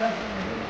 はい。